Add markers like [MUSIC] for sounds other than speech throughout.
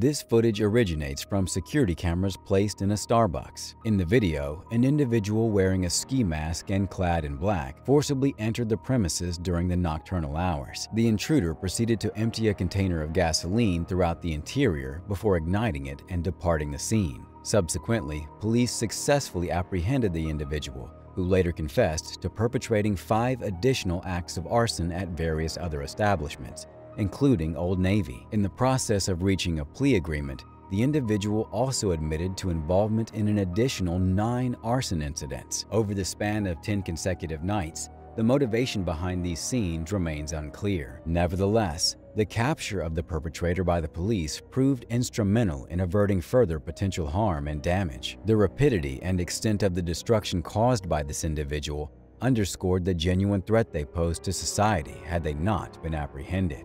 This footage originates from security cameras placed in a Starbucks. In the video, an individual wearing a ski mask and clad in black forcibly entered the premises during the nocturnal hours. The intruder proceeded to empty a container of gasoline throughout the interior before igniting it and departing the scene. Subsequently, police successfully apprehended the individual, who later confessed to perpetrating five additional acts of arson at various other establishments, including Old Navy. In the process of reaching a plea agreement, the individual also admitted to involvement in an additional nine arson incidents. Over the span of 10 consecutive nights, the motivation behind these scenes remains unclear. Nevertheless, the capture of the perpetrator by the police proved instrumental in averting further potential harm and damage. The rapidity and extent of the destruction caused by this individual underscored the genuine threat they posed to society had they not been apprehended.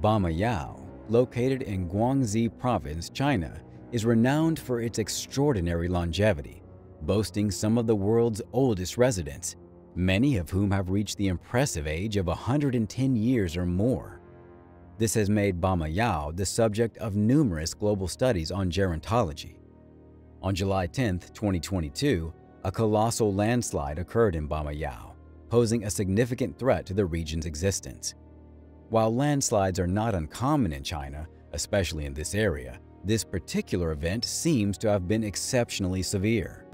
Bamayao, located in Guangxi Province, China, is renowned for its extraordinary longevity, boasting some of the world's oldest residents, many of whom have reached the impressive age of 110 years or more. This has made Bamayao the subject of numerous global studies on gerontology. On July 10, 2022, a colossal landslide occurred in Bamayao, posing a significant threat to the region's existence. While landslides are not uncommon in China, especially in this area, this particular event seems to have been exceptionally severe.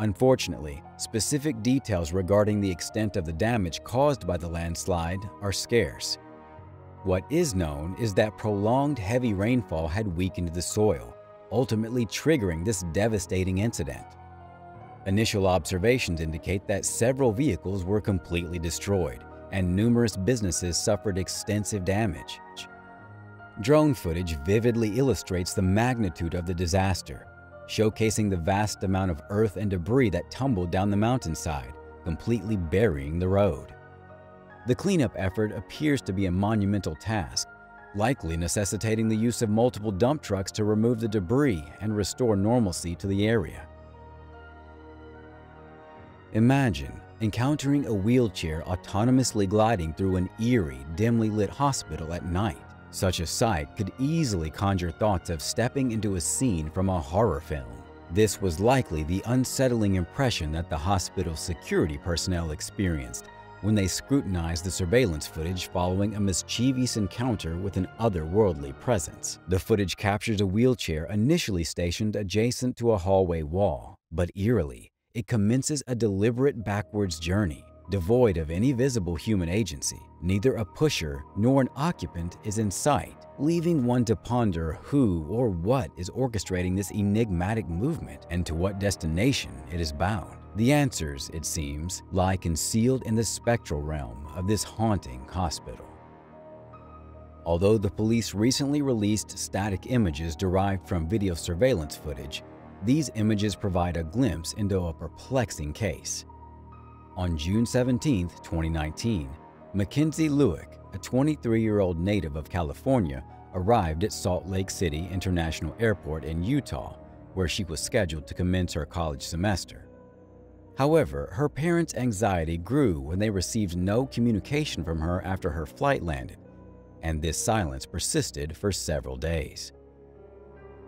Unfortunately, specific details regarding the extent of the damage caused by the landslide are scarce. What is known is that prolonged heavy rainfall had weakened the soil, ultimately triggering this devastating incident. Initial observations indicate that several vehicles were completely destroyed and numerous businesses suffered extensive damage. Drone footage vividly illustrates the magnitude of the disaster, showcasing the vast amount of earth and debris that tumbled down the mountainside, completely burying the road. The cleanup effort appears to be a monumental task, likely necessitating the use of multiple dump trucks to remove the debris and restore normalcy to the area. Imagine encountering a wheelchair autonomously gliding through an eerie, dimly lit hospital at night. Such a sight could easily conjure thoughts of stepping into a scene from a horror film. This was likely the unsettling impression that the hospital's security personnel experienced when they scrutinized the surveillance footage following a mischievous encounter with an otherworldly presence. The footage captures a wheelchair initially stationed adjacent to a hallway wall, but eerily, it commences a deliberate backwards journey. Devoid of any visible human agency, neither a pusher nor an occupant is in sight, leaving one to ponder who or what is orchestrating this enigmatic movement and to what destination it is bound. The answers, it seems, lie concealed in the spectral realm of this haunting hospital. Although the police recently released static images derived from video surveillance footage, these images provide a glimpse into a perplexing case. On June 17, 2019, Mackenzie Lueck, a 23-year-old native of California, arrived at Salt Lake City International Airport in Utah, where she was scheduled to commence her college semester. However, her parents' anxiety grew when they received no communication from her after her flight landed, and this silence persisted for several days.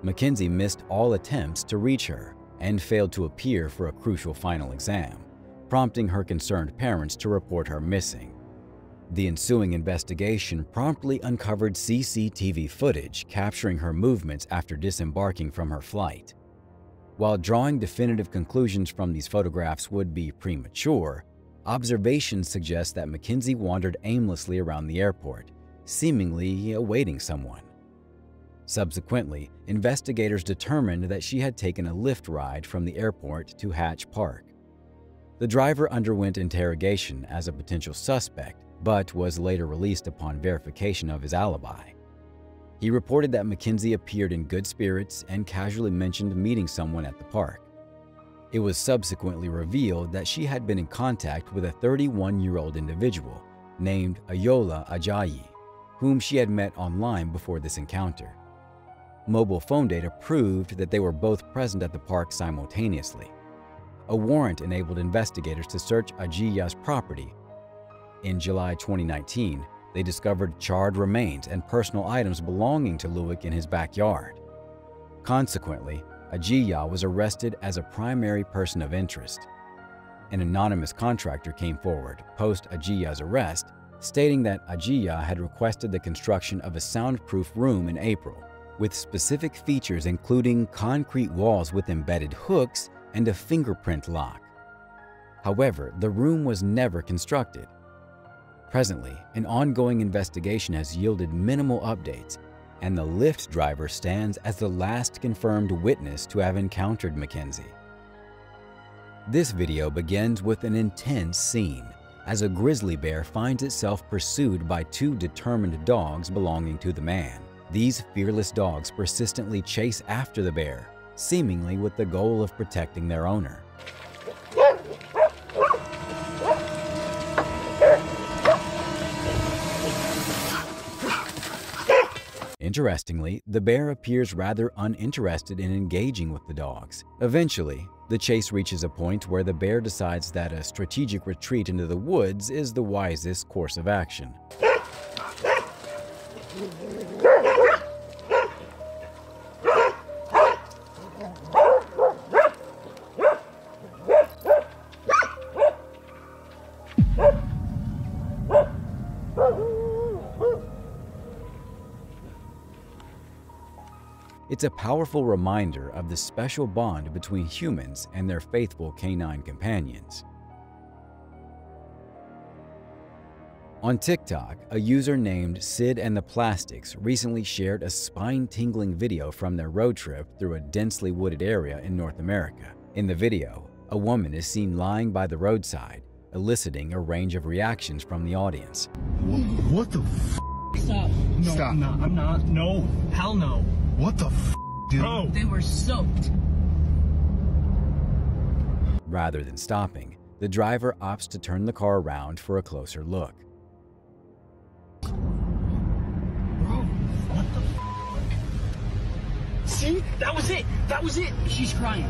Mackenzie missed all attempts to reach her and failed to appear for a crucial final exam prompting her concerned parents to report her missing. The ensuing investigation promptly uncovered CCTV footage capturing her movements after disembarking from her flight. While drawing definitive conclusions from these photographs would be premature, observations suggest that Mackenzie wandered aimlessly around the airport, seemingly awaiting someone. Subsequently, investigators determined that she had taken a Lyft ride from the airport to Hatch Park. The driver underwent interrogation as a potential suspect, but was later released upon verification of his alibi. He reported that Mackenzie appeared in good spirits and casually mentioned meeting someone at the park. It was subsequently revealed that she had been in contact with a 31-year-old individual named Ayoola Ajayi, whom she had met online before this encounter. Mobile phone data proved that they were both present at the park simultaneously. A warrant enabled investigators to search Ajayi's property. In July 2019, they discovered charred remains and personal items belonging to Lueck in his backyard. Consequently, Ajayi was arrested as a primary person of interest. An anonymous contractor came forward post Ajayi's arrest, stating that Ajayi had requested the construction of a soundproof room in April, with specific features including concrete walls with embedded hooks and a fingerprint lock. However, the room was never constructed. Presently, an ongoing investigation has yielded minimal updates, and the Lyft driver stands as the last confirmed witness to have encountered Mackenzie. This video begins with an intense scene as a grizzly bear finds itself pursued by two determined dogs belonging to the man. These fearless dogs persistently chase after the bear, seemingly with the goal of protecting their owner. Interestingly, the bear appears rather uninterested in engaging with the dogs. Eventually, the chase reaches a point where the bear decides that a strategic retreat into the woods is the wisest course of action. It's a powerful reminder of the special bond between humans and their faithful canine companions. On TikTok, a user named Sid and the Plastics recently shared a spine-tingling video from their road trip through a densely wooded area in North America. In the video, a woman is seen lying by the roadside, eliciting a range of reactions from the audience. What the f? Stop. No, Stop. I'm not. I'm not. No. Hell no. What the f, dude? Bro. They were soaked. Rather than stopping, the driver opts to turn the car around for a closer look. Bro. What the fuck? See? That was it. That was it. She's crying.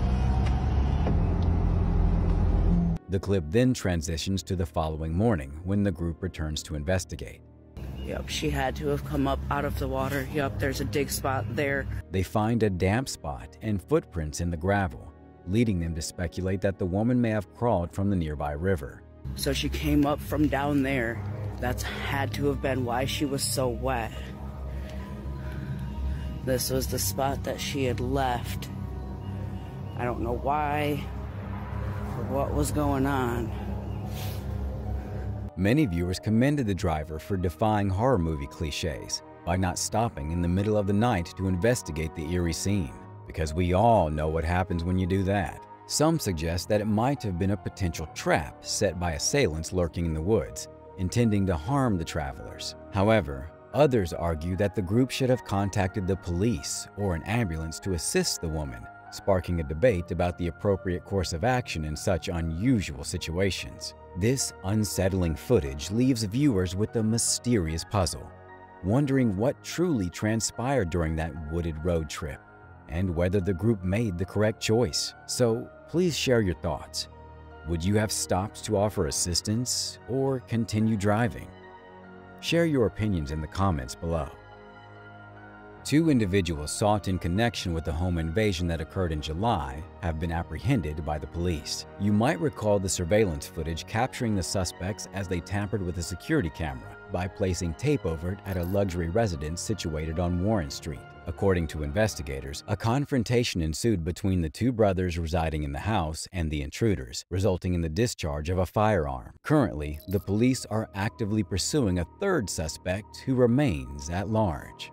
The clip then transitions to the following morning when the group returns to investigate. Yep, she had to have come up out of the water. Yep, there's a dig spot there. They find a damp spot and footprints in the gravel, leading them to speculate that the woman may have crawled from the nearby river. So she came up from down there. That's had to have been why she was so wet. This was the spot that she had left. I don't know why or what was going on. Many viewers commended the driver for defying horror movie cliches by not stopping in the middle of the night to investigate the eerie scene, because we all know what happens when you do that. Some suggest that it might have been a potential trap set by assailants lurking in the woods, intending to harm the travelers. However, others argue that the group should have contacted the police or an ambulance to assist the woman, sparking a debate about the appropriate course of action in such unusual situations. This unsettling footage leaves viewers with a mysterious puzzle, wondering what truly transpired during that wooded road trip and whether the group made the correct choice. So please share your thoughts. Would you have stopped to offer assistance or continue driving? Share your opinions in the comments below. Two individuals sought in connection with the home invasion that occurred in July have been apprehended by the police. You might recall the surveillance footage capturing the suspects as they tampered with a security camera by placing tape over it at a luxury residence situated on Warren Street. According to investigators, a confrontation ensued between the two brothers residing in the house and the intruders, resulting in the discharge of a firearm. Currently, the police are actively pursuing a third suspect who remains at large.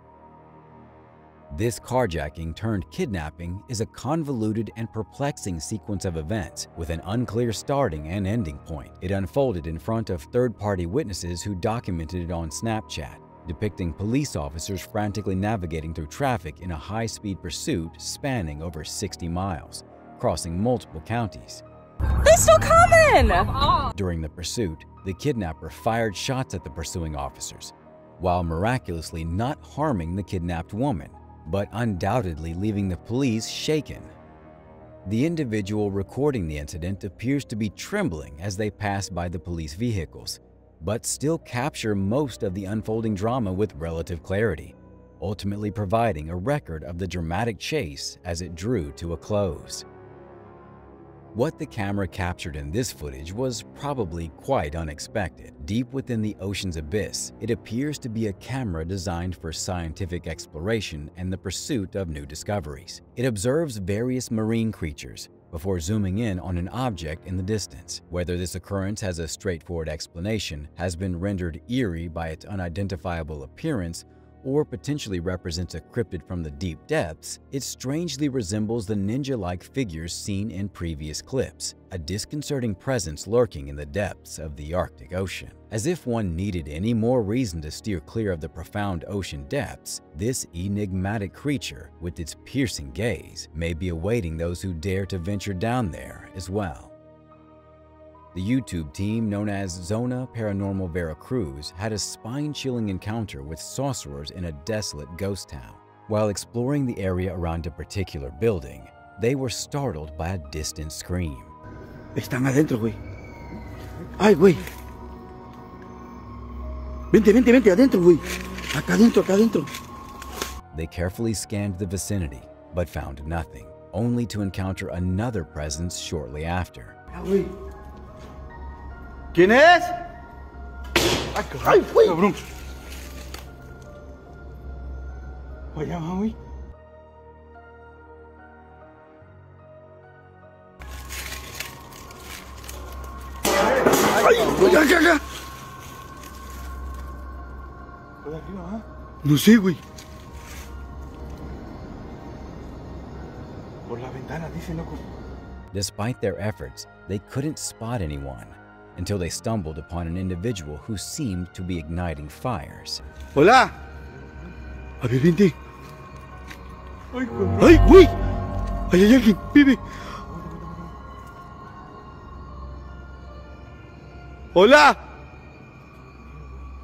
This carjacking turned kidnapping is a convoluted and perplexing sequence of events with an unclear starting and ending point. It unfolded in front of third-party witnesses who documented it on Snapchat, depicting police officers frantically navigating through traffic in a high-speed pursuit spanning over 60 miles, crossing multiple counties. They're still coming! During the pursuit, the kidnapper fired shots at the pursuing officers, while miraculously not harming the kidnapped woman, but undoubtedly leaving the police shaken. The individual recording the incident appears to be trembling as they pass by the police vehicles, but still capture most of the unfolding drama with relative clarity, ultimately providing a record of the dramatic chase as it drew to a close. What the camera captured in this footage was probably quite unexpected. Deep within the ocean's abyss, it appears to be a camera designed for scientific exploration and the pursuit of new discoveries. It observes various marine creatures before zooming in on an object in the distance. Whether this occurrence has a straightforward explanation has been rendered eerie by its unidentifiable appearance or potentially represents a cryptid from the deep depths, it strangely resembles the ninja-like figures seen in previous clips, a disconcerting presence lurking in the depths of the Arctic Ocean. As if one needed any more reason to steer clear of the profound ocean depths, this enigmatic creature, with its piercing gaze, may be awaiting those who dare to venture down there as well. The YouTube team known as Zona Paranormal Veracruz had a spine-chilling encounter with sorcerers in a desolate ghost town. While exploring the area around a particular building, they were startled by a distant scream. Están adentro, güey. Ay, güey. Vente, vente, vente, adentro, güey. Acá adentro, acá adentro. They carefully scanned the vicinity, but found nothing, only to encounter another presence shortly after. Ah. ¿Quién es? Ay, Ay, güey. Cabrón. Allá va, güey. Ay, güey, acá, acá. ¿Por arriba, ah? No sé, güey. Por la ventana, dice, loco. Despite their efforts, they couldn't spot anyone until they stumbled upon an individual who seemed to be igniting fires. Hola. A ver, vente. Ay, güey. Ay, güey. Ahí hay alguien. Vive. Hola.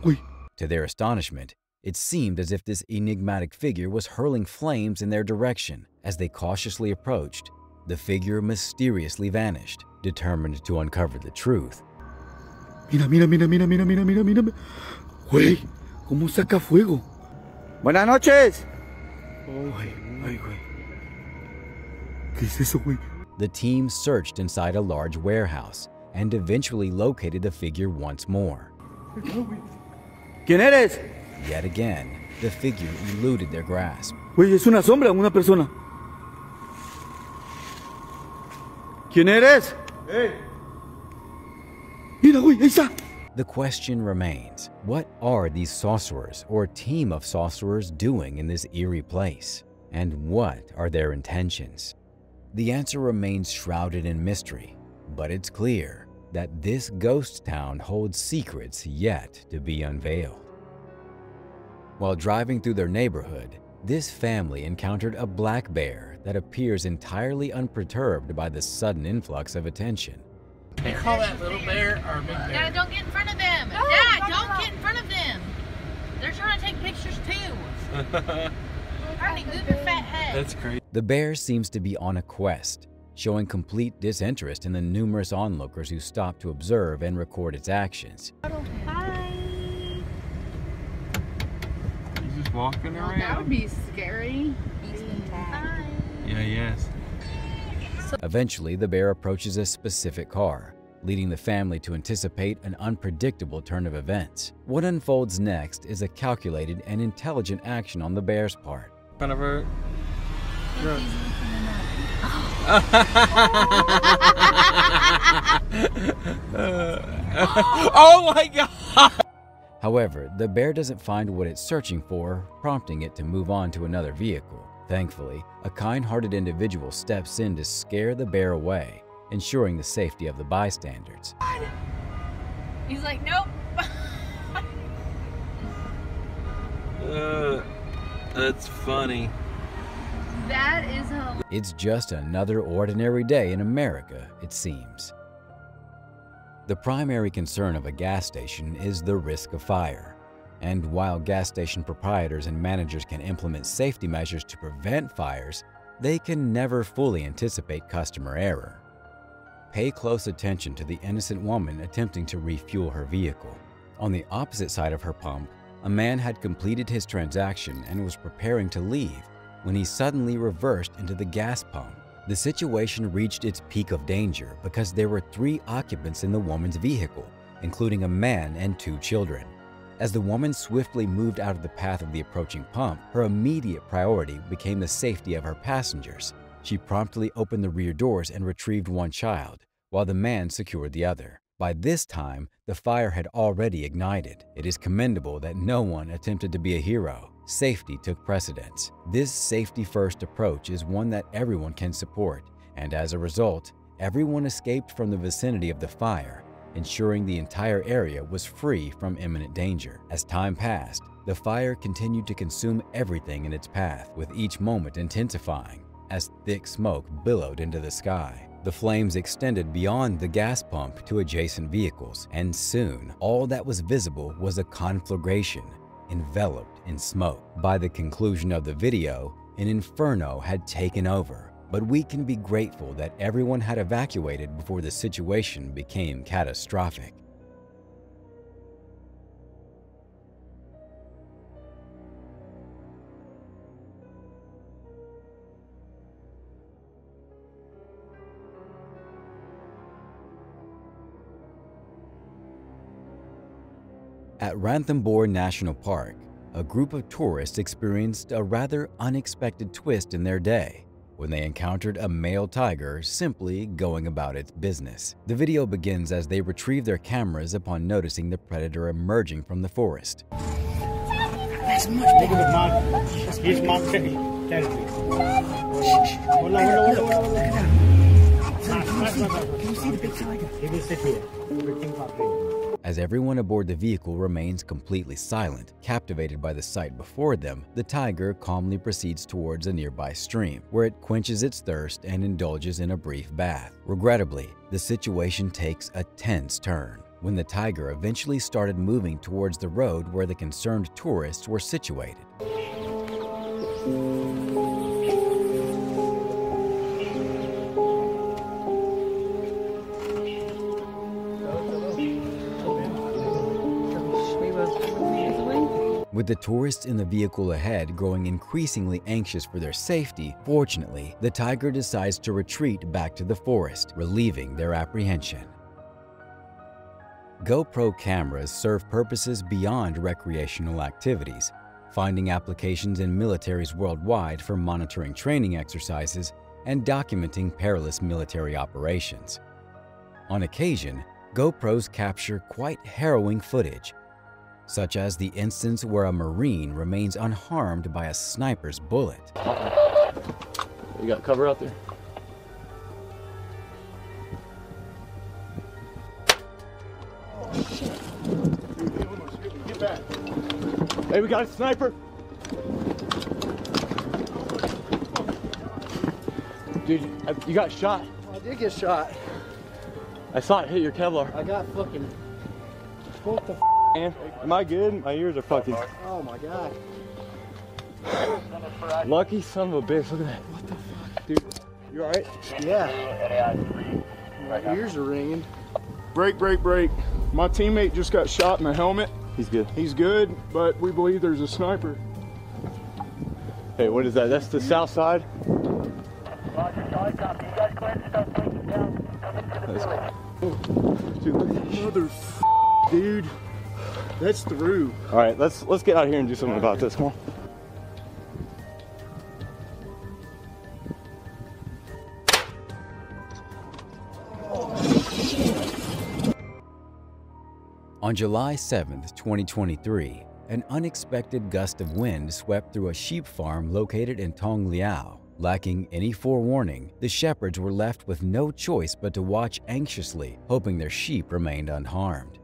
Güey. To their astonishment, it seemed as if this enigmatic figure was hurling flames in their direction. As they cautiously approached, the figure mysteriously vanished, determined to uncover the truth. Mira, mira, mira, mira, mira, mira, mira, mira. Güey, ¿cómo saca fuego? Buenas noches. Ay, ay, güey. ¿Qué es eso, güey? The team searched inside a large warehouse and eventually located the figure once more. ¿Quién eres? Yet again, the figure eluded their grasp. Güey, ¿es una sombra una persona? ¿Quién eres? Está. The question remains, what are these sorcerers or team of sorcerers doing in this eerie place? And what are their intentions? The answer remains shrouded in mystery, but it's clear that this ghost town holds secrets yet to be unveiled. While driving through their neighborhood, this family encountered a black bear that appears entirely unperturbed by the sudden influx of attention. They call that little bear or big bear. Dad, don't get in front of them. Dad, don't get in front of them. They're trying to take pictures too. Already move your fat head. That's crazy. The bear seems to be on a quest, showing complete disinterest in the numerous onlookers who stop to observe and record its actions. Hi. He's just walking oh, around. That would be scary. Hi. Yeah, yes. Eventually, the bear approaches a specific car, leading the family to anticipate an unpredictable turn of events. What unfolds next is a calculated and intelligent action on the bear's part. Kind of her. oh my god! However, the bear doesn't find what it's searching for, prompting it to move on to another vehicle. Thankfully, a kind-hearted individual steps in to scare the bear away, ensuring the safety of the bystanders. He's like, nope. Uh, that's funny. that is hilarious. It's just another ordinary day in America, it seems. The primary concern of a gas station is the risk of fire, And while gas station proprietors and managers can implement safety measures to prevent fires, they can never fully anticipate customer error. Pay close attention to the innocent woman attempting to refuel her vehicle. On the opposite side of her pump, a man had completed his transaction and was preparing to leave when he suddenly reversed into the gas pump. The situation reached its peak of danger because there were three occupants in the woman's vehicle, including a man and two children. As the woman swiftly moved out of the path of the approaching pump, her immediate priority became the safety of her passengers. She promptly opened the rear doors and retrieved one child, while the man secured the other. By this time, the fire had already ignited. It is commendable that no one attempted to be a hero. Safety took precedence. This safety-first approach is one that everyone can support, and as a result, everyone escaped from the vicinity of the fire, ensuring the entire area was free from imminent danger. As time passed, the fire continued to consume everything in its path, with each moment intensifying as thick smoke billowed into the sky. The flames extended beyond the gas pump to adjacent vehicles, and soon all that was visible was a conflagration enveloped in smoke. By the conclusion of the video, an inferno had taken over, but we can be grateful that everyone had evacuated before the situation became catastrophic. At Ranthambore National Park, a group of tourists experienced a rather unexpected twist in their day when they encountered a male tiger simply going about its business. The video begins as they retrieve their cameras upon noticing the predator emerging from the forest. That's much bigger than mine. He's my baby. Territory. Hold on, hold on, hold on, hold on. Can you see the big tiger? He will sit here. Everything my baby. As everyone aboard the vehicle remains completely silent, captivated by the sight before them, the tiger calmly proceeds towards a nearby stream, where it quenches its thirst and indulges in a brief bath. Regrettably, the situation takes a tense turn when the tiger eventually started moving towards the road where the concerned tourists were situated. With the tourists in the vehicle ahead growing increasingly anxious for their safety, fortunately, the tiger decides to retreat back to the forest, relieving their apprehension. GoPro cameras serve purposes beyond recreational activities, finding applications in militaries worldwide for monitoring training exercises and documenting perilous military operations. On occasion, GoPros capture quite harrowing footage, such as the instance where a Marine remains unharmed by a sniper's bullet. You got cover out there? Hey, we got a sniper. Dude, you got shot. I did get shot. I saw it hit your Kevlar. I got fucking. What the? F Man, am I good? My ears are fucking. oh my god. Lucky son of a bitch. Look at that. What the fuck? Dude, you alright? Yeah. My ears are ringing. Break, break, break. My teammate just got shot in the helmet. He's good. He's good, but we believe there's a sniper. Hey, what is that? That's the south side? That's Dude, look at this. Mother f- dude. That's through. All right, let's let's get out here and do something about this. Come on. On July 7, 2023, an unexpected gust of wind swept through a sheep farm located in Tong Liao. Lacking any forewarning, the shepherds were left with no choice but to watch anxiously, hoping their sheep remained unharmed.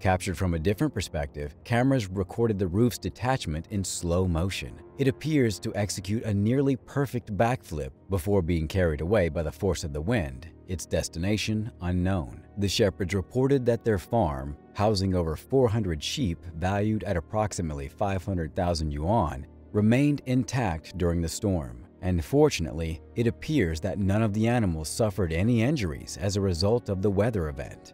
Captured from a different perspective, cameras recorded the roof's detachment in slow motion. It appears to execute a nearly perfect backflip before being carried away by the force of the wind, its destination unknown. The Shepherds reported that their farm, housing over 400 sheep valued at approximately 500,000 yuan, remained intact during the storm. And fortunately, it appears that none of the animals suffered any injuries as a result of the weather event.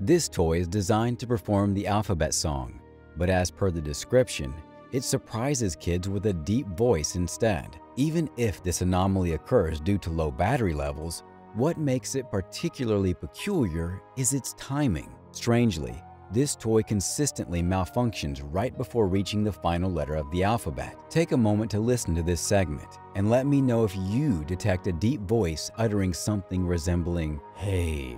This toy is designed to perform the alphabet song, but as per the description, it surprises kids with a deep voice instead. Even if this anomaly occurs due to low battery levels, what makes it particularly peculiar is its timing. Strangely, this toy consistently malfunctions right before reaching the final letter of the alphabet. Take a moment to listen to this segment and let me know if you detect a deep voice uttering something resembling, hey.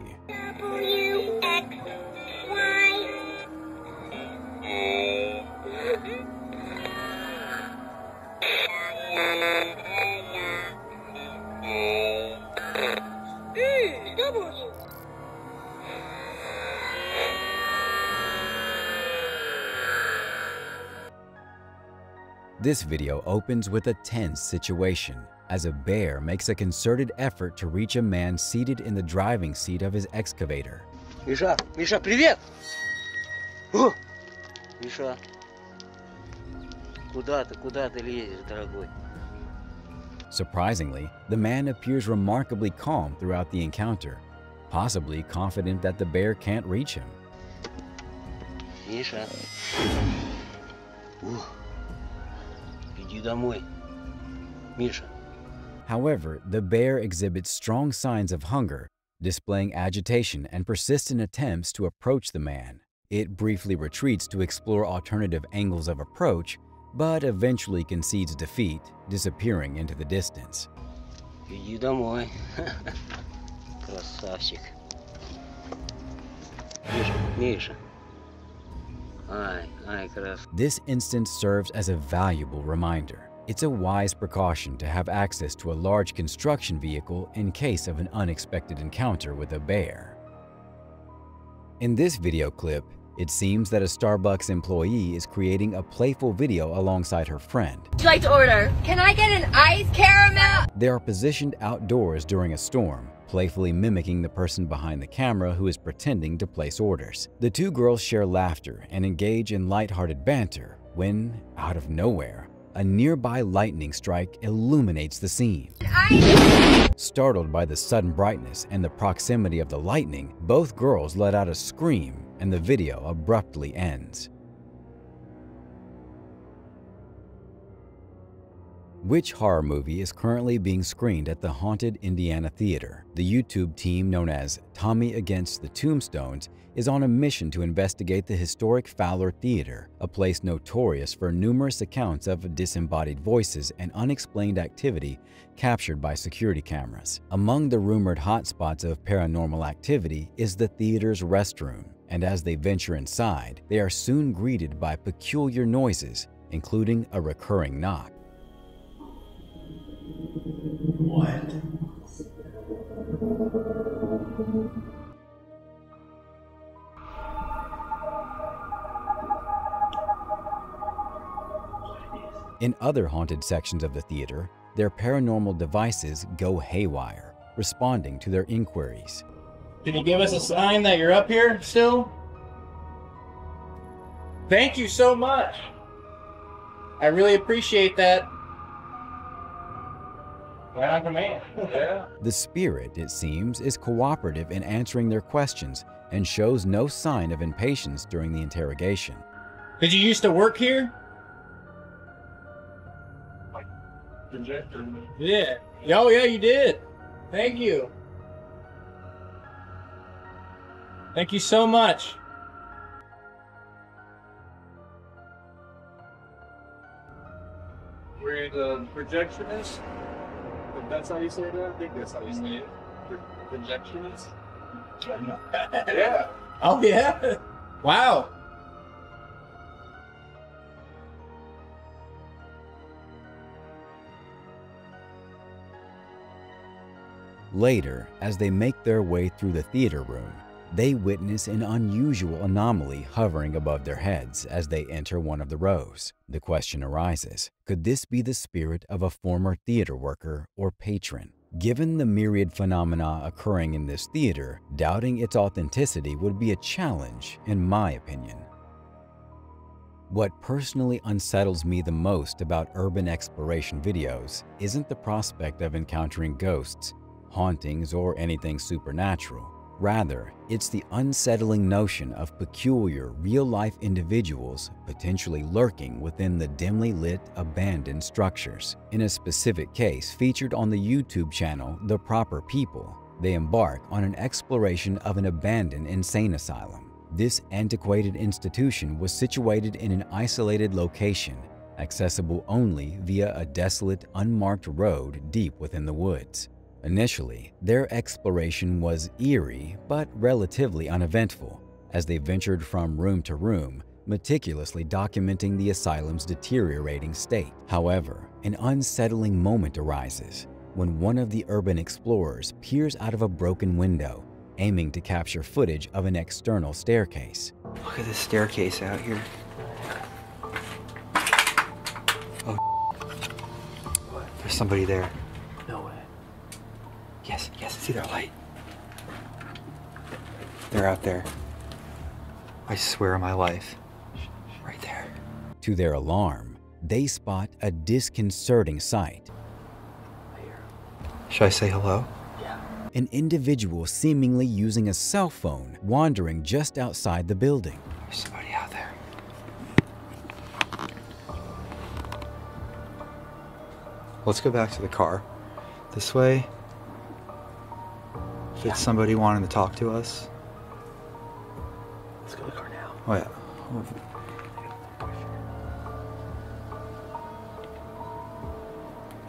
This video opens with a tense situation as a bear makes a concerted effort to reach a man seated in the driving seat of his excavator. Миша, Миша, привет! О! Миша, куда ты, куда ты лезешь, дорогой? Surprisingly, the man appears remarkably calm throughout the encounter, possibly confident that the bear can't reach him. Миша. О, иди домой. Миша. However, the bear exhibits strong signs of hunger, displaying agitation and persistent attempts to approach the man. It briefly retreats to explore alternative angles of approach, but eventually concedes defeat, disappearing into the distance. Иди домой. [LAUGHS] Красавчик. Миша, Миша. This instance serves as a valuable reminder. It's a wise precaution to have access to a large construction vehicle in case of an unexpected encounter with a bear. In this video clip, it seems that a Starbucks employee is creating a playful video alongside her friend. Would you like to order? Can I get an ice caramel? They are positioned outdoors during a storm, playfully mimicking the person behind the camera who is pretending to place orders. The two girls share laughter and engage in lighthearted banter when, out of nowhere, a nearby lightning strike illuminates the scene. Startled by the sudden brightness and the proximity of the lightning, both girls let out a scream and the video abruptly ends. Which horror movie is currently being screened at the Haunted Indiana Theater? The YouTube team known as Tommy Against the Tombstones is on a mission to investigate the historic Fowler Theater, a place notorious for numerous accounts of disembodied voices and unexplained activity captured by security cameras. Among the rumored hotspots of paranormal activity is the theater's restroom, and as they venture inside, they are soon greeted by peculiar noises, including a recurring knock. What? In other haunted sections of the theater, their paranormal devices go haywire, responding to their inquiries. Can you give us a sign that you're up here still? Thank you so much. I really appreciate that. Right on command. yeah. The spirit, it seems, is cooperative in answering their questions and shows no sign of impatience during the interrogation. Did you used to work here? Projector. Yeah. Oh, yeah, you did. Thank you. Thank you so much. Where the projectionist? If that's how you say that? I think that's how you say it. Pro- Projectionist? [LAUGHS] yeah. Oh, yeah. Wow. Later, as they make their way through the theater room, they witness an unusual anomaly hovering above their heads as they enter one of the rows. The question arises could this be the spirit of a former theater worker or patron? Given the myriad phenomena occurring in this theater, doubting its authenticity would be a challenge, in my opinion. What personally unsettles me the most about urban exploration videos isn't the prospect of encountering ghosts, hauntings, or anything supernatural. Rather, it's the unsettling notion of peculiar, real-life individuals potentially lurking within the dimly lit, abandoned structures. In a specific case featured on the YouTube channel The Proper People, they embark on an exploration of an abandoned insane asylum. This antiquated institution was situated in an isolated location, accessible only via a desolate, unmarked road deep within the woods. Initially, their exploration was eerie but relatively uneventful as they ventured from room to room, meticulously documenting the asylum's deteriorating state. However, an unsettling moment arises when one of the urban explorers peers out of a broken window, aiming to capture footage of an external staircase. Look at this staircase out here. Oh, there's somebody there. Yes, yes, see their light. They're out there. I swear on my life. Right there. To their alarm, they spot a disconcerting sight. Should I say hello? Yeah. An individual seemingly using a cell phone wandering just outside the building. There's somebody out there. Let's go back to the car. This way. If it's somebody wanting to talk to us. Let's go to the car now. Oh yeah.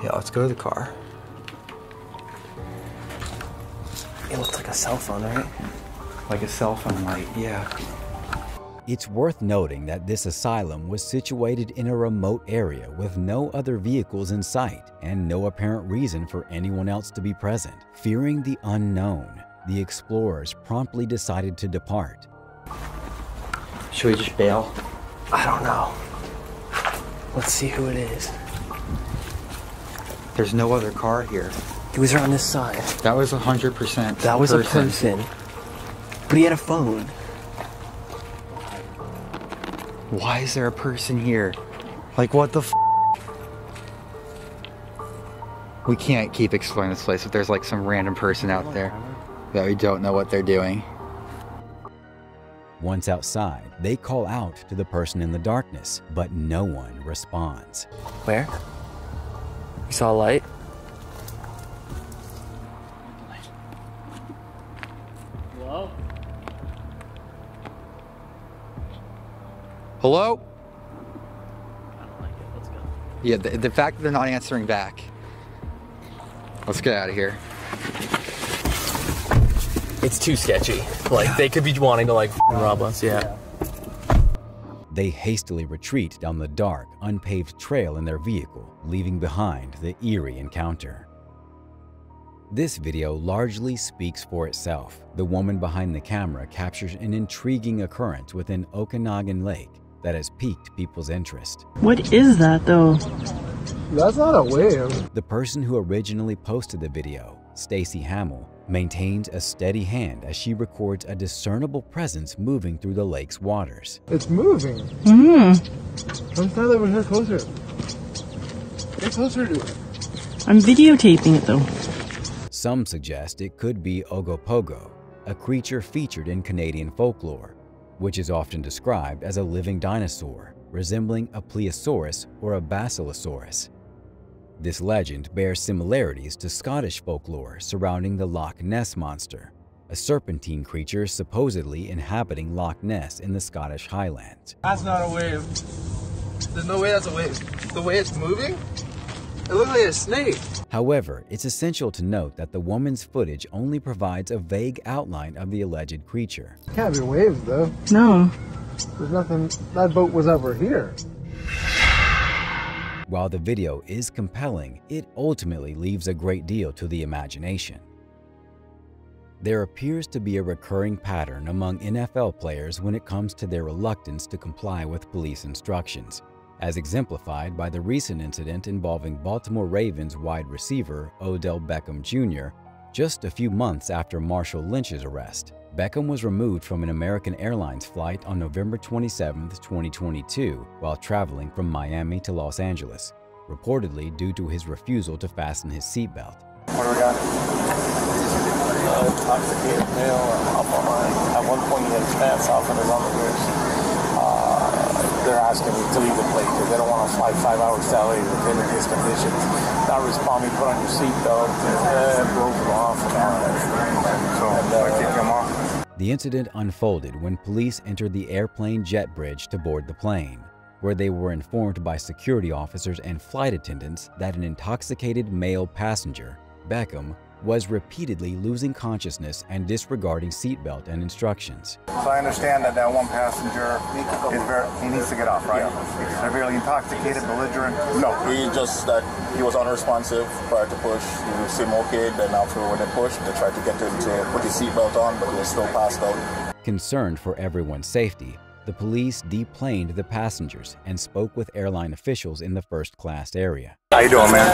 Yeah, let's go to the car. It looks like a cell phone, right? Like a cell phone light, yeah. It's worth noting that this asylum was situated in a remote area with no other vehicles in sight and no apparent reason for anyone else to be present. Fearing the unknown, the explorers promptly decided to depart. Should we just bail? I don't know. Let's see who it is. There's no other car here. He was on this side. That was 100% That was a person. But he had a phone. Why is there a person here? Like, what the f? We can't keep exploring this place if there's like some random person out there that we don't know what they're doing. Once outside, they call out to the person in the darkness, but no one responds. Where? You saw a light? Hello? I don't like it. Let's go. Yeah, the, the fact that they're not answering back. Let's get out of here. It's too sketchy. Like, they could be wanting to, like, rob us, yeah. They hastily retreat down the dark, unpaved trail in their vehicle, leaving behind the eerie encounter. This video largely speaks for itself. The woman behind the camera captures an intriguing occurrence within Okanagan Lake that has piqued people's interest. What is that though? That's not a wave. The person who originally posted the video, Stacy Hamill, maintains a steady hand as she records a discernible presence moving through the lake's waters. It's moving. Hmm. Come stand over here closer. Get closer to it. I'm videotaping it though. Some suggest it could be Ogopogo, a creature featured in Canadian folklore, which is often described as a living dinosaur resembling a plesiosaurus or a basilosaurus. This legend bears similarities to Scottish folklore surrounding the Loch Ness Monster, a serpentine creature supposedly inhabiting Loch Ness in the Scottish Highlands. That's not a wave. There's no way that's a wave. The way it's moving, it looks like a snake. However, it's essential to note that the woman's footage only provides a vague outline of the alleged creature. Can't be waves though. No. There's nothing. That boat was ever here. While the video is compelling, it ultimately leaves a great deal to the imagination. There appears to be a recurring pattern among NFL players when it comes to their reluctance to comply with police instructions, as exemplified by the recent incident involving Baltimore Ravens wide receiver Odell Beckham Jr. just a few months after Marshawn Lynch's arrest. Beckham was removed from an American Airlines flight on November 27, 2022, while traveling from Miami to Los Angeles, reportedly due to his refusal to fasten his seatbelt. At one point, he had his pants off and his underwear. Uh, they're asking me to leave the plane because they don't want to fly five hours to LA to defend in these conditions. Not responding, put on your seatbelt, and broke him off and all that. So, and, uh, kick him off. The incident unfolded when police entered the airplane jet bridge to board the plane, where they were informed by security officers and flight attendants that an intoxicated male passenger, Beckham, was repeatedly losing consciousness and disregarding seatbelt and instructions. So I understand that that one passenger is very, he needs to get off, right? Severely intoxicated, belligerent. No, he just that he was unresponsive prior to push. He seemed okay. Then after when they pushed, they tried to get him to put his seatbelt on, but he was still passed out. Concerned for everyone's safety, the police deplaned the passengers and spoke with airline officials in the first class area. How you doing, man?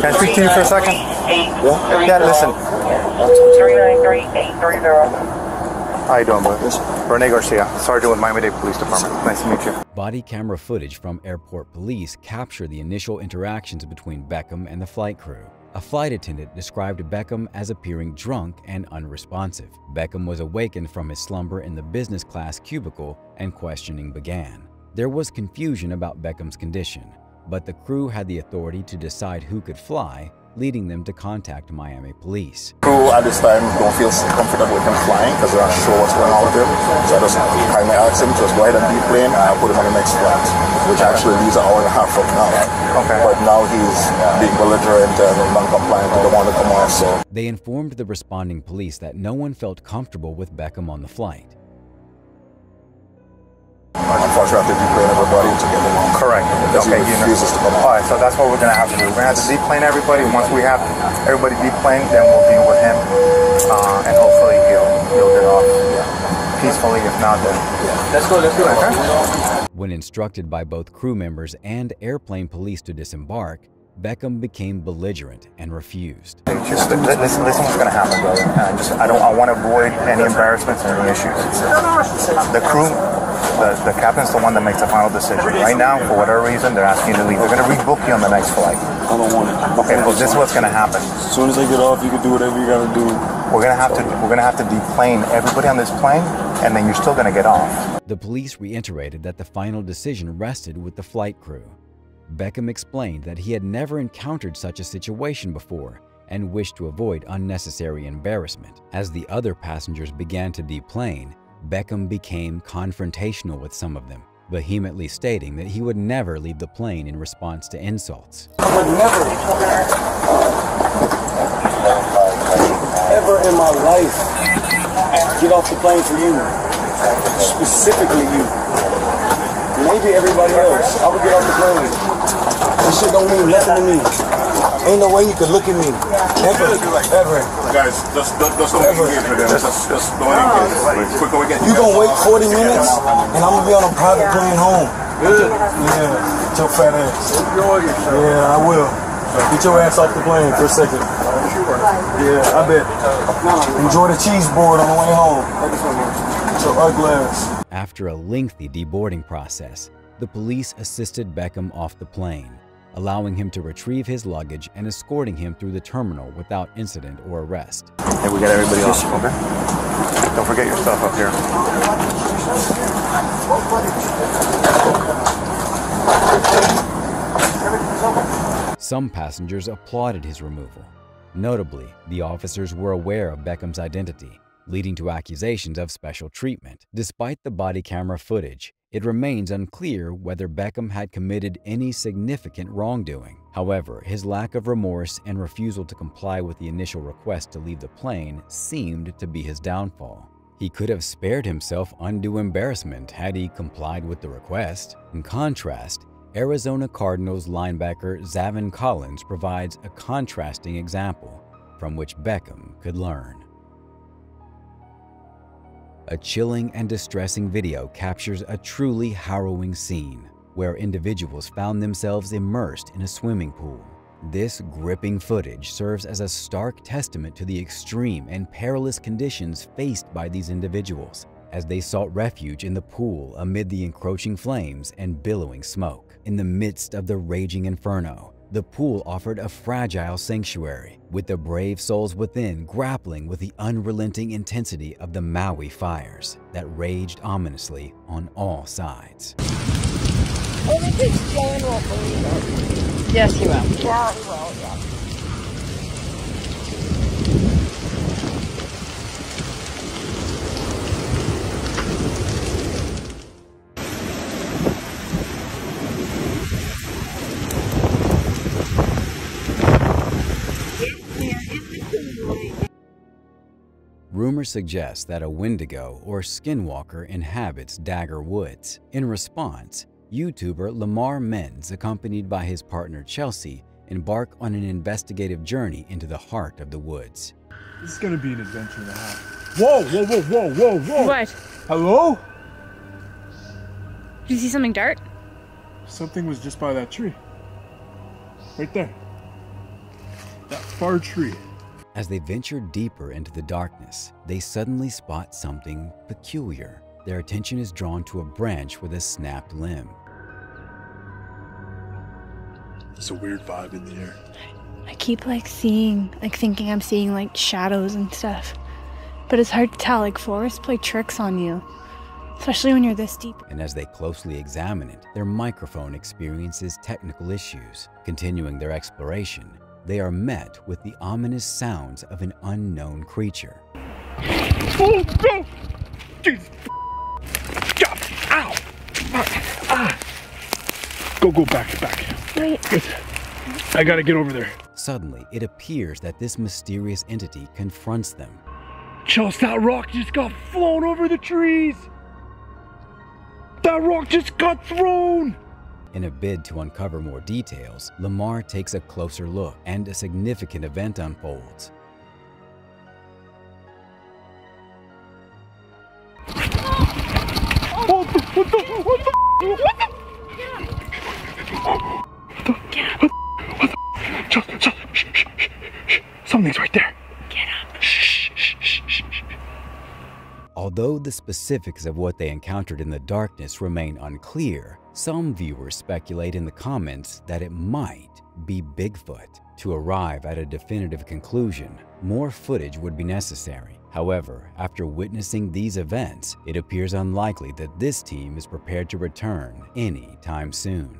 Can I speak to you for a second? Yeah. Yeah, listen. 393-830. How you doing, bud? Rene Garcia, Sergeant with Miami-Dade Police Department. Nice to meet you. Body camera footage from airport police captured the initial interactions between Beckham and the flight crew. A flight attendant described Beckham as appearing drunk and unresponsive. Beckham was awakened from his slumber in the business class cubicle and questioning began. There was confusion about Beckham's condition, but the crew had the authority to decide who could fly, leading them to contact Miami police. Crew at this time don't feel comfortable with him flying because they're not sure what's going on with him. So I just kindly asked him to just go ahead and deplane and I'll put him on the next flight, which actually leaves an hour and a half from now. Okay. But now he's being belligerent and non-compliant and don't want to come off. So They informed the responding police that no one felt comfortable with Beckham on the flight. unfortunately, I have to deplane everybody to get him on. Correct. Because Okay, he you know. refuses to come All on. right, so that's what we're gonna have to do. We're gonna have to deplane everybody. Once we have everybody deplaned, then we'll deal with him, uh, and hopefully he'll he'll get off peacefully. If not, then let's go. Let's go. it. Okay. When instructed by both crew members and airplane police to disembark, Beckham became belligerent and refused. Just li- li- listen, listen what's going to happen, brother. I just, I don't, I want to avoid any embarrassments or any issues. The crew, the, the captain's the one that makes the final decision. Right now, for whatever reason, they're asking you to leave. They're going to rebook you on the next flight. I don't want it. Okay, well, this is what's going to happen. As soon as they get off, you can do whatever you gotta do. We're going to have to, we're going to have to deplane everybody on this plane, and then you're still going to get off. The police reiterated that the final decision rested with the flight crew. Beckham explained that he had never encountered such a situation before and wished to avoid unnecessary embarrassment. As the other passengers began to deplane, Beckham became confrontational with some of them, vehemently stating that he would never leave the plane in response to insults. I would never, ever in my life, get off the plane for you. Specifically you. Maybe everybody else. I would get off the plane. This shit don't mean nothing to me. Ain't no way you could look at me. Ever. Ever. Guys, just, just, just don't engage with them. Just, just don't engage. Quicker we get oh. You gonna wait 40 minutes and I'm gonna be on a private plane home. Good. Yeah. Get your fat ass. Yeah, I will. Get your ass off the plane for a second. Yeah, I bet. Enjoy the cheese board on the way home. Get your ugly ass. After a lengthy deboarding process, the police assisted Beckham off the plane, allowing him to retrieve his luggage and escorting him through the terminal without incident or arrest. Hey, we got everybody off, okay? Don't forget your stuff up here. Some passengers applauded his removal. Notably, the officers were aware of Beckham's identity, leading to accusations of special treatment. Despite the body camera footage, it remains unclear whether Beckham had committed any significant wrongdoing. However, his lack of remorse and refusal to comply with the initial request to leave the plane seemed to be his downfall. He could have spared himself undue embarrassment had he complied with the request. In contrast, Arizona Cardinals linebacker Zaven Collins provides a contrasting example from which Beckham could learn. A chilling and distressing video captures a truly harrowing scene where individuals found themselves immersed in a swimming pool. This gripping footage serves as a stark testament to the extreme and perilous conditions faced by these individuals as they sought refuge in the pool amid the encroaching flames and billowing smoke. In the midst of the raging inferno, the pool offered a fragile sanctuary, with the brave souls within grappling with the unrelenting intensity of the Maui fires that raged ominously on all sides. Yes, you will. Yeah, he will, yeah. Rumors suggest that a Wendigo or Skinwalker inhabits Dagger Woods. In response, YouTuber Lamar Menz, accompanied by his partner Chelsea, embark on an investigative journey into the heart of the woods. This is gonna be an adventure and a half. Whoa, whoa, whoa, whoa, whoa, whoa! What? Hello? Did you see something dart? Something was just by that tree. Right there. That far tree. As they venture deeper into the darkness, they suddenly spot something peculiar. Their attention is drawn to a branch with a snapped limb. There's a weird vibe in the air. I keep like seeing, like thinking I'm seeing like shadows and stuff. But it's hard to tell, like forests play tricks on you, especially when you're this deep. And as they closely examine it, their microphone experiences technical issues. Continuing their exploration, they are met with the ominous sounds of an unknown creature. Oh, no! Jesus. God. Ow! Ah. Go, go back, back. Wait. I gotta get over there. Suddenly, it appears that this mysterious entity confronts them. Chels, that rock just got flown over the trees! That rock just got thrown! In a bid to uncover more details, Lamar takes a closer look and a significant event unfolds. What the, what the, what the, what the? What the, what the, what the, Chels, Chels, shh, shh, shh, shh. Something's right there. Get up. Shh, shh, shh, shh, shh. Although the specifics of what they encountered in the darkness remain unclear, some viewers speculate in the comments that it might be Bigfoot. To arrive at a definitive conclusion, more footage would be necessary. However, after witnessing these events, it appears unlikely that this team is prepared to return any time soon.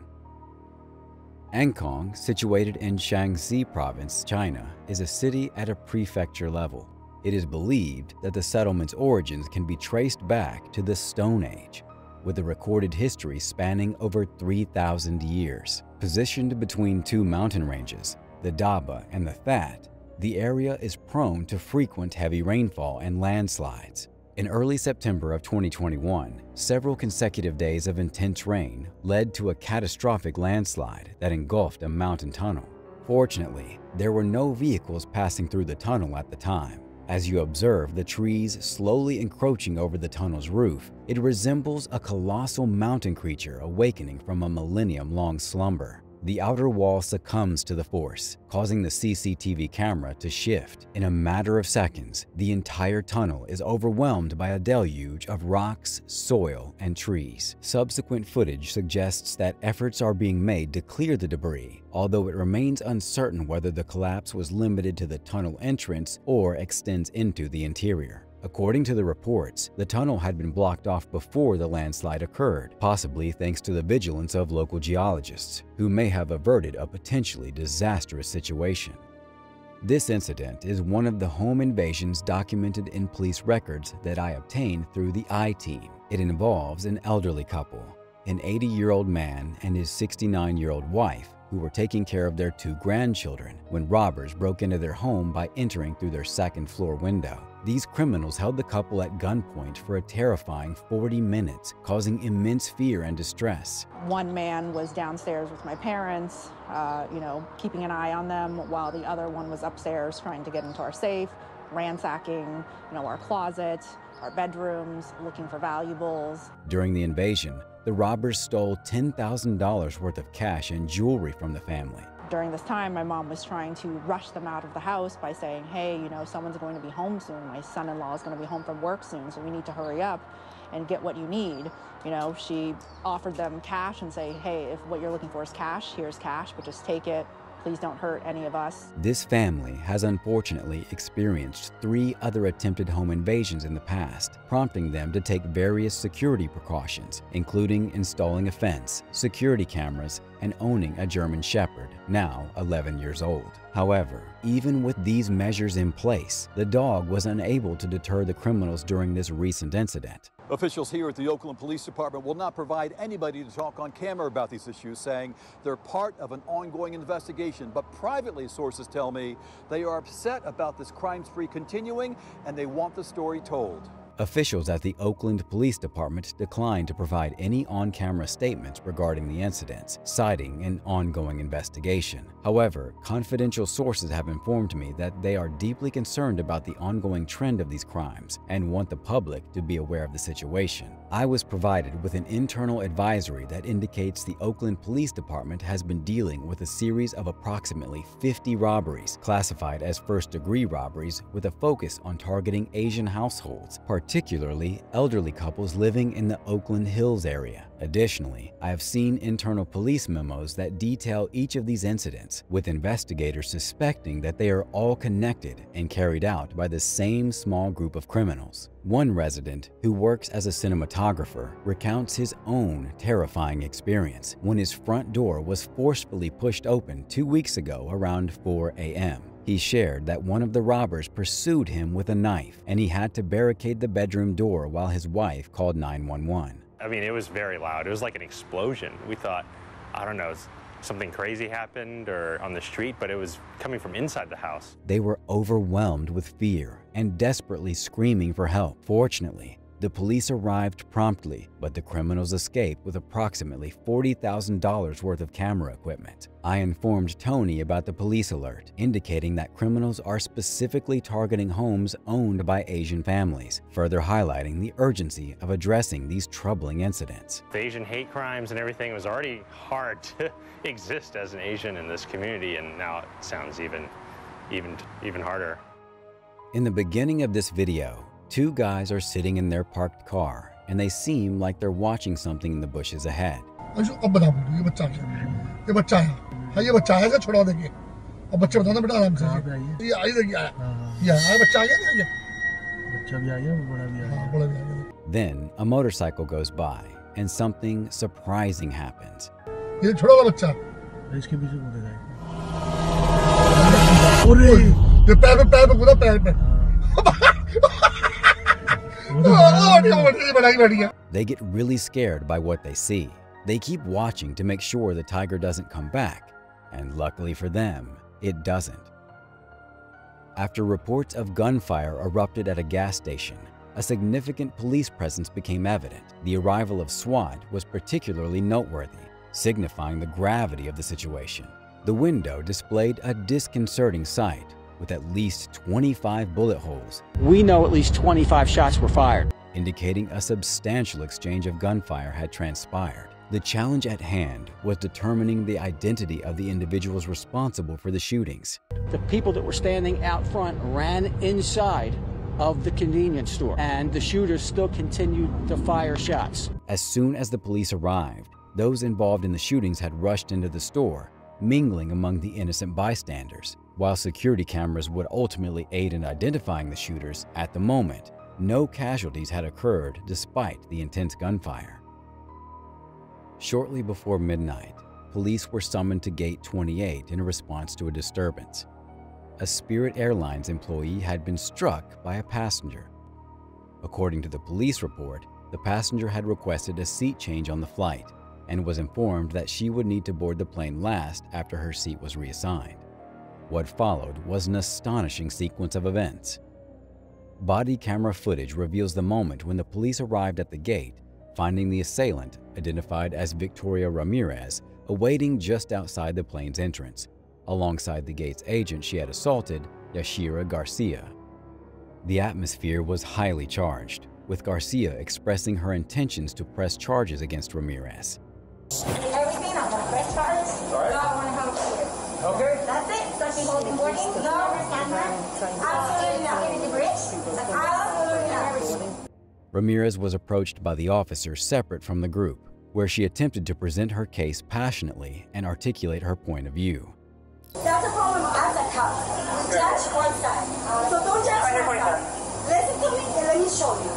Ankang, situated in Shaanxi Province, China, is a city at a prefecture level. It is believed that the settlement's origins can be traced back to the Stone Age, with a recorded history spanning over 3,000 years. Positioned between two mountain ranges, the Daba and the That, the area is prone to frequent heavy rainfall and landslides. In early September of 2021, several consecutive days of intense rain led to a catastrophic landslide that engulfed a mountain tunnel. Fortunately, there were no vehicles passing through the tunnel at the time. As you observe the trees slowly encroaching over the tunnel's roof, it resembles a colossal mountain creature awakening from a millennium-long slumber. The outer wall succumbs to the force, causing the CCTV camera to shift. In a matter of seconds, the entire tunnel is overwhelmed by a deluge of rocks, soil, and trees. Subsequent footage suggests that efforts are being made to clear the debris, although it remains uncertain whether the collapse was limited to the tunnel entrance or extends into the interior. According to the reports, the tunnel had been blocked off before the landslide occurred, possibly thanks to the vigilance of local geologists, who may have averted a potentially disastrous situation. This incident is one of the home invasions documented in police records that I obtained through the I-Team. It involves an elderly couple, an 80-year-old man and his 69-year-old wife, who were taking care of their two grandchildren when robbers broke into their home by entering through their second floor window. These criminals held the couple at gunpoint for a terrifying 40 minutes, causing immense fear and distress. One man was downstairs with my parents, uh, you know, keeping an eye on them, while the other one was upstairs trying to get into our safe, ransacking, you know, our closet, our bedrooms, looking for valuables. During the invasion, the robbers stole $10,000 worth of cash and jewelry from the family. During this time, my mom was trying to rush them out of the house by saying, hey, you know, someone's going to be home soon. My son in law is going to be home from work soon, so we need to hurry up and get what you need. You know, she offered them cash and say, hey, if what you're looking for is cash, here's cash, but just take it. Please don't hurt any of us. This family has unfortunately experienced three other attempted home invasions in the past, prompting them to take various security precautions, including installing a fence, security cameras, and owning a German Shepherd, now 11 years old. However, even with these measures in place, the dog was unable to deter the criminals during this recent incident. Officials here at the Oakland Police Department will not provide anybody to talk on camera about these issues, saying they're part of an ongoing investigation. But privately, sources tell me they are upset about this crime spree continuing and they want the story told. Officials at the Oakland Police Department declined to provide any on-camera statements regarding the incidents, citing an ongoing investigation. However, confidential sources have informed me that they are deeply concerned about the ongoing trend of these crimes and want the public to be aware of the situation. I was provided with an internal advisory that indicates the Oakland Police Department has been dealing with a series of approximately 50 robberies classified as first-degree robberies with a focus on targeting Asian households, particularly elderly couples living in the Oakland Hills area. Additionally, I have seen internal police memos that detail each of these incidents, with investigators suspecting that they are all connected and carried out by the same small group of criminals. One resident, who works as a cinematographer, recounts his own terrifying experience when his front door was forcefully pushed open two weeks ago around 4 a.m. He shared that one of the robbers pursued him with a knife and he had to barricade the bedroom door while his wife called 911. I mean, it was very loud. It was like an explosion. We thought, I don't know, something crazy happened or on the street, but it was coming from inside the house. They were overwhelmed with fear and desperately screaming for help. Fortunately, the police arrived promptly, but the criminals escaped with approximately $40,000 worth of camera equipment. I informed Tony about the police alert, indicating that criminals are specifically targeting homes owned by Asian families, further highlighting the urgency of addressing these troubling incidents. The Asian hate crimes and everything was already hard to [LAUGHS] exist as an Asian in this community, and now it sounds even, even, even harder. In the beginning of this video, Two guys are sitting in their parked car, and they seem like they're watching something in the bushes ahead. Then a motorcycle goes by, and something surprising happens. [LAUGHS] They get really scared by what they see. They keep watching to make sure the tiger doesn't come back, and luckily for them, it doesn't. After reports of gunfire erupted at a gas station, a significant police presence became evident. The arrival of SWAT was particularly noteworthy, signifying the gravity of the situation. The window displayed a disconcerting sight with at least 25 bullet holes. We know at least 25 shots were fired. Indicating a substantial exchange of gunfire had transpired. The challenge at hand was determining the identity of the individuals responsible for the shootings. The people that were standing out front ran inside of the convenience store, and the shooters still continued to fire shots. As soon as the police arrived, those involved in the shootings had rushed into the store, mingling among the innocent bystanders. While security cameras would ultimately aid in identifying the shooters, at the moment, no casualties had occurred despite the intense gunfire. Shortly before midnight, police were summoned to Gate 28 in response to a disturbance. A Spirit Airlines employee had been struck by a passenger. According to the police report, the passenger had requested a seat change on the flight and was informed that she would need to board the plane last after her seat was reassigned. What followed was an astonishing sequence of events. Body camera footage reveals the moment when the police arrived at the gate, finding the assailant, identified as Victoria Ramirez, awaiting just outside the plane's entrance, alongside the gate's agent she had assaulted, Yashira Garcia. The atmosphere was highly charged, with Garcia expressing her intentions to press charges against Ramirez. Everything, I'm gonna press charges. Alright. No, I wanna help you. Okay. That's it. So she Ramirez was approached by the officer separate from the group, where she attempted to present her case passionately and articulate her point of view. That's a problem as a cop. We judge one side. So don't judge one side. Listen to me and let me show you.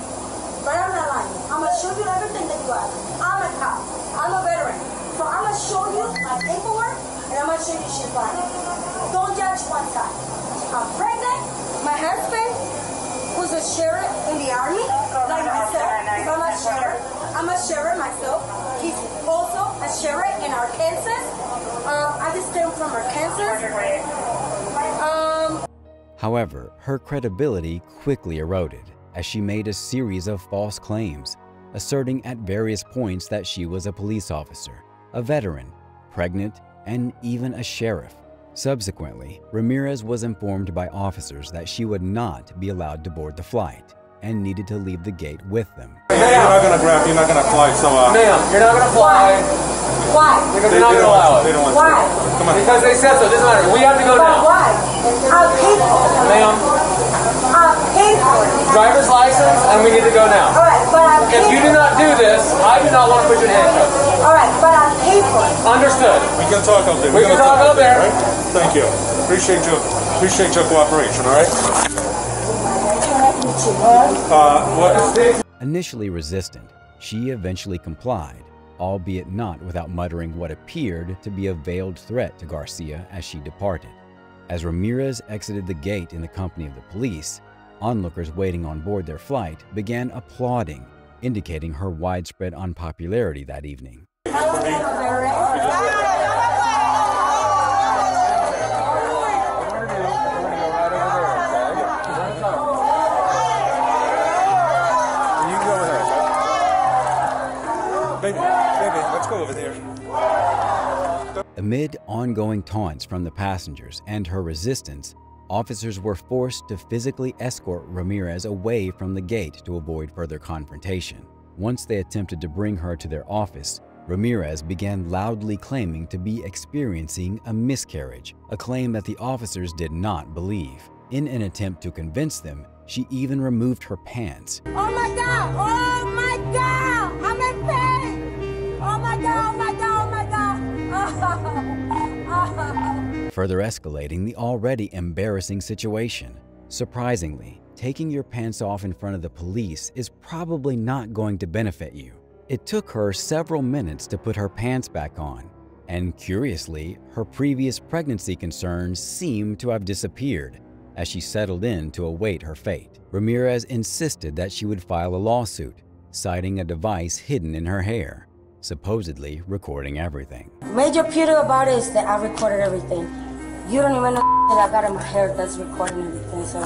But I'm not lying. I'm gonna show you everything that you ask. I'm a cop. I'm a veteran. So I'm gonna show you my paperwork and I'm gonna show you shit fine. Don't one side. I'm pregnant. My husband, who's a sheriff in the army, like myself, because I'm a sheriff. I'm a sheriff myself. He's also a sheriff in Arkansas. Um, I just came from Arkansas. Um, However, her credibility quickly eroded as she made a series of false claims, asserting at various points that she was a police officer, a veteran, pregnant, and even a sheriff. Subsequently, Ramirez was informed by officers that she would not be allowed to board the flight and needed to leave the gate with them. You're not gonna grab. You're not gonna fly. So, uh, Ma'am, you're not gonna fly. Why? Because They- they're not gonna allow you. They don't it. want you. Why? Come on. Because they said so. It Doesn't matter. We have to go But now. why? I'm paid for it. Ma'am, I'm paid for it. driver's license, and we need to go now. All right, but I'm paid If you do not do this, I do not want to put you in handcuffs. All right, but I'm paid for it. Understood. we can talk out there. We We're can gonna talk out there. right? Thank you. Appreciate your appreciate your cooperation. All right. Uh, what? Initially resistant, she eventually complied, albeit not without muttering what appeared to be a veiled threat to Garcia as she departed. As Ramirez exited the gate in the company of the police, onlookers waiting on board their flight began applauding, indicating her widespread unpopularity that evening. Let's go over there. Amid ongoing taunts from the passengers and her resistance, officers were forced to physically escort Ramirez away from the gate to avoid further confrontation. Once they attempted to bring her to their office, Ramirez began loudly claiming to be experiencing a miscarriage, a claim that the officers did not believe. In an attempt to convince them, she even removed her pants, Oh my God! Oh my God! Further escalating the already embarrassing situation. Surprisingly, taking your pants off in front of the police is probably not going to benefit you. It took her several minutes to put her pants back on, and curiously, her previous pregnancy concerns seemed to have disappeared as she settled in to await her fate. Ramirez insisted that she would file a lawsuit, citing a device hidden in her hair, supposedly recording everything. Major beauty about it is that I recorded everything. You don't even know that I got in my hair that's recording everything, so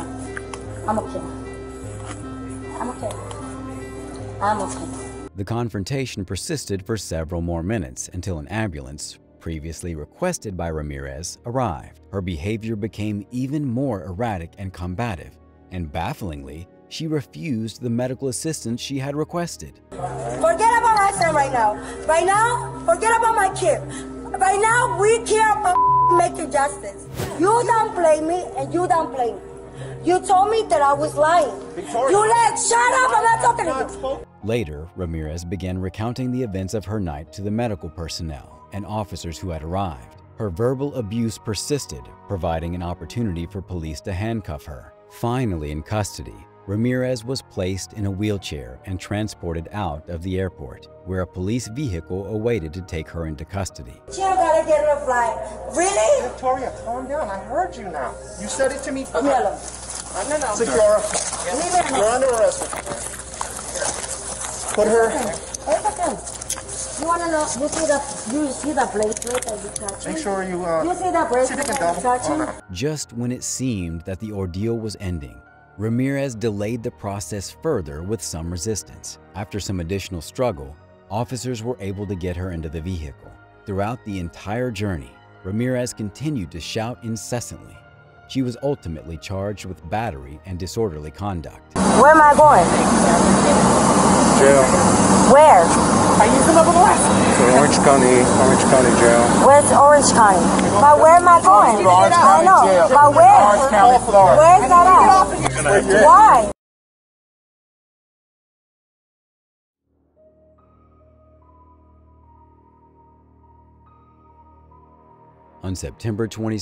I'm okay. I'm okay. I'm okay. The confrontation persisted for several more minutes until an ambulance, previously requested by Ramirez, arrived. Her behavior became even more erratic and combative, and bafflingly, she refused the medical assistance she had requested. Forget about my son right now. Right now, forget about my kid. Right now, we care about [LAUGHS] making justice. You don't blame me, and you don't blame me. You told me that I was lying. You let, shut up, I'm not talking to you. Later, Ramirez began recounting the events of her night to the medical personnel and officers who had arrived. Her verbal abuse persisted, providing an opportunity for police to handcuff her. Finally in custody, Ramirez was placed in a wheelchair and transported out of the airport, where a police vehicle awaited to take her into custody. You gotta get her a flight. Really? Victoria, calm down. I heard you now. You said it to me. Leave me alone. No, no. Secura, Leave me alone. you're under arrest. Put her. You wanna know? You see the you see the bracelet that you touching? Make sure you, uh, You see the bracelet that you touching? Just when it seemed that the ordeal was ending, Ramirez delayed the process further with some resistance. After some additional struggle, officers were able to get her into the vehicle. Throughout the entire journey, Ramirez continued to shout incessantly, She was ultimately charged with battery and disorderly conduct. Where am I going? Jail. Where? Are you from over To Orange County, Orange County Jail. Where's Orange County? But where am I going? Orange I County know. Jail. But where? Orange County, Florida. Where's that at? Why? On September 22,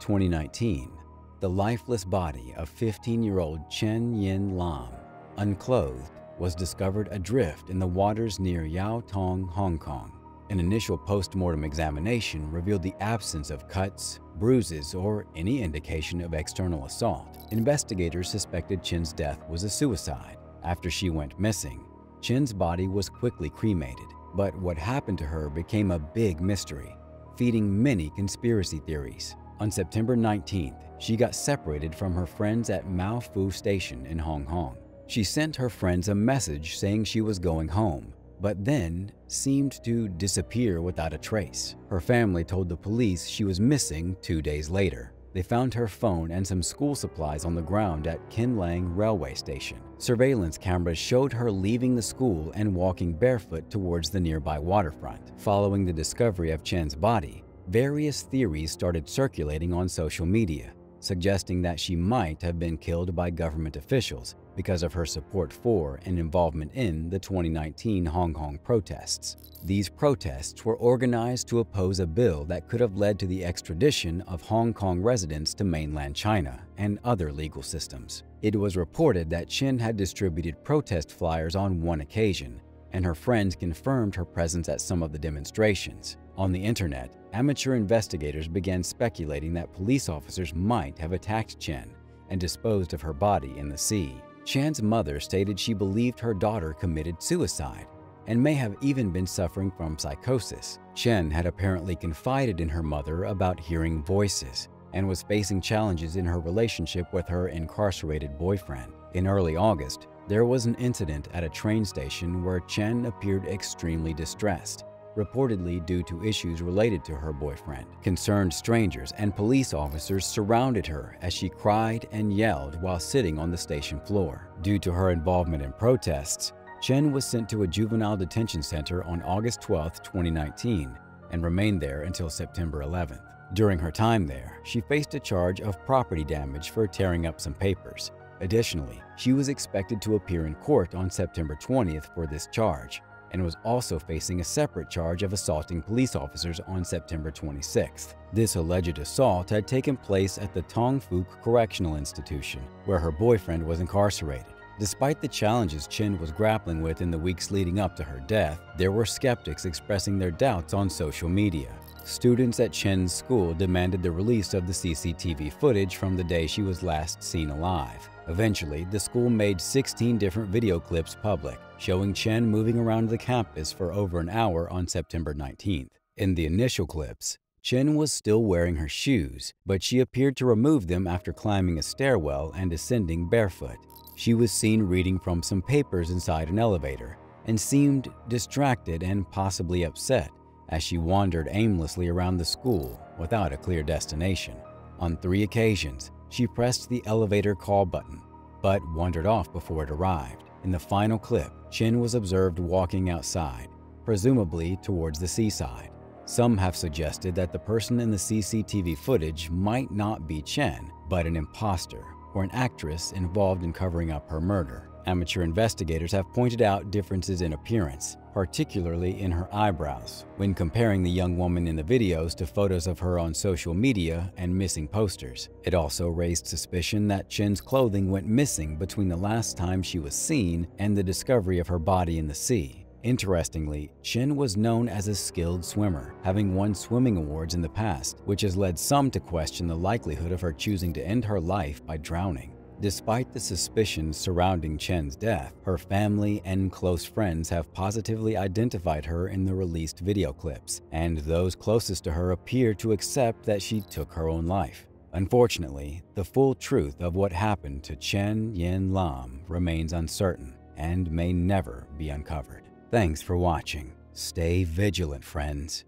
2019, the lifeless body of 15-year-old Chen Yin Lam, unclothed, was discovered adrift in the waters near Yau Tong, Hong Kong. An initial post-mortem examination revealed the absence of cuts, bruises, or any indication of external assault. Investigators suspected Chin's death was a suicide. After she went missing, Chin's body was quickly cremated, but what happened to her became a big mystery, feeding many conspiracy theories. On September 19th, she got separated from her friends at Mei Foo Station in Hong Kong. She sent her friends a message saying she was going home, but then seemed to disappear without a trace. Her family told the police she was missing two days later. They found her phone and some school supplies on the ground at Kin Lang railway station. Surveillance cameras showed her leaving the school and walking barefoot towards the nearby waterfront. Following the discovery of Chen's body, various theories started circulating on social media, suggesting that she might have been killed by government officials because of her support for and involvement in the 2019 Hong Kong protests. These protests were organized to oppose a bill that could have led to the extradition of Hong Kong residents to mainland China and other legal systems. It was reported that Chen had distributed protest flyers on one occasion, and her friends confirmed her presence at some of the demonstrations. On the internet, amateur investigators began speculating that police officers might have attacked Chen and disposed of her body in the sea. Chan's mother stated she believed her daughter committed suicide and may have even been suffering from psychosis. Chen had apparently confided in her mother about hearing voices and was facing challenges in her relationship with her incarcerated boyfriend. In early August, there was an incident at a train station where Chen appeared extremely distressed reportedly due to issues related to her boyfriend. Concerned strangers and police officers surrounded her as she cried and yelled while sitting on the station floor. Due to her involvement in protests, Chen was sent to a juvenile detention center on August 12, 2019, and remained there until September 11th. During her time there, she faced a charge of property damage for tearing up some papers. Additionally, she was expected to appear in court on September 20th for this charge, and was also facing a separate charge of assaulting police officers on September 26th. This alleged assault had taken place at the Tong Fuk Correctional Institution, where her boyfriend was incarcerated. Despite the challenges Chen was grappling with in the weeks leading up to her death, there were skeptics expressing their doubts on social media. Students at Chen's school demanded the release of the CCTV footage from the day she was last seen alive. Eventually, the school made 16 different video clips public, showing Chen moving around the campus for over an hour on September 19th. In the initial clips, Chen was still wearing her shoes, but she appeared to remove them after climbing a stairwell and ascending barefoot. She was seen reading from some papers inside an elevator and seemed distracted and possibly upset as she wandered aimlessly around the school without a clear destination. On three occasions, she pressed the elevator call button, but wandered off before it arrived. In the final clip, Chen was observed walking outside, presumably towards the seaside. Some have suggested that the person in the CCTV footage might not be Chen, but an imposter or an actress involved in covering up her murder. Amateur investigators have pointed out differences in appearance, particularly in her eyebrows, when comparing the young woman in the videos to photos of her on social media and missing posters. It also raised suspicion that Chen's clothing went missing between the last time she was seen and the discovery of her body in the sea. Interestingly, Chen was known as a skilled swimmer, having won swimming awards in the past, which has led some to question the likelihood of her choosing to end her life by drowning. Despite the suspicions surrounding Chen's death, her family and close friends have positively identified her in the released video clips, and those closest to her appear to accept that she took her own life. Unfortunately, the full truth of what happened to Chen Yin Lam remains uncertain and may never be uncovered. Thanks for watching. Stay vigilant, friends.